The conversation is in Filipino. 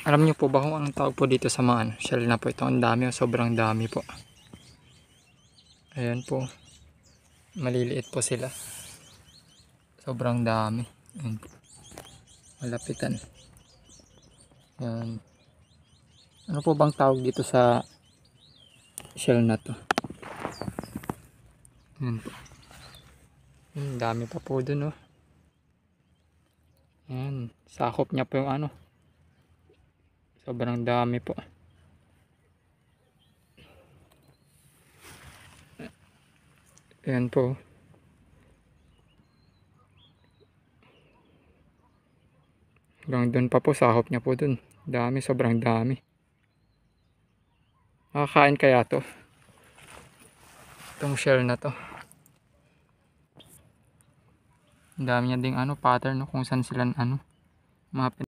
Alam niyo po ba kung anong tawag po dito sa mga ano, shell na po ito? Ang dami o sobrang dami po. Ayan po. Maliliit po sila. Sobrang dami. Ayan. Malapitan. Ayan. Ano po bang tawag dito sa shell na to? Ayan po. Ang dami pa po dun oh. Ayan. Sakop niya po yung ano. Sobrang dami po. Ayan po. Hanggang doon pa po, sahop niya po doon. Dami, sobrang dami. Makakain kaya to? Itong shell na to. Dami niya ding ano, pattern no, kung saan sila ano, mga